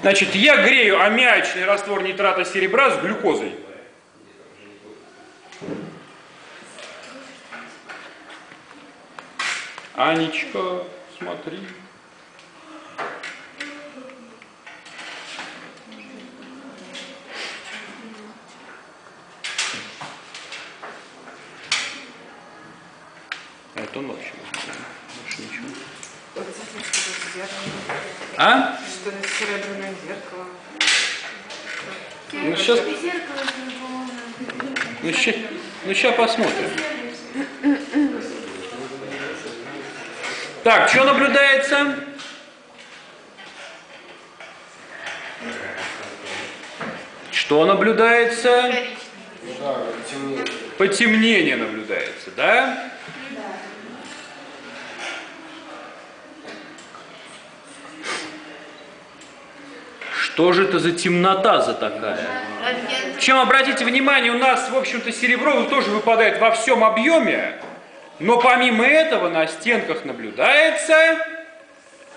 Значит, я грею аммиачный раствор нитрата серебра с глюкозой. Анечка, смотри. А это вообще больше ничего. А? Что это серебряное зеркало. Ну сейчас, ну, ща, ну сейчас посмотрим. Так, что наблюдается? Что наблюдается? Потемнение наблюдается, да? Что же это за темнота за такая? Причем, обратите внимание, у нас, в общем-то, серебро тоже выпадает во всем объеме, но помимо этого на стенках наблюдается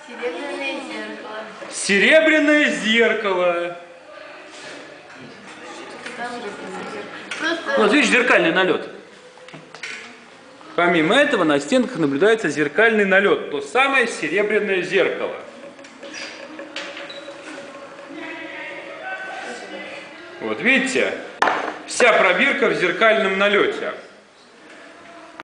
Серебряное зеркало. серебряное зеркало. Вот видишь, зеркальный налет. Помимо этого на стенках наблюдается зеркальный налет, то самое серебряное зеркало. Вот видите, вся пробирка в зеркальном налете.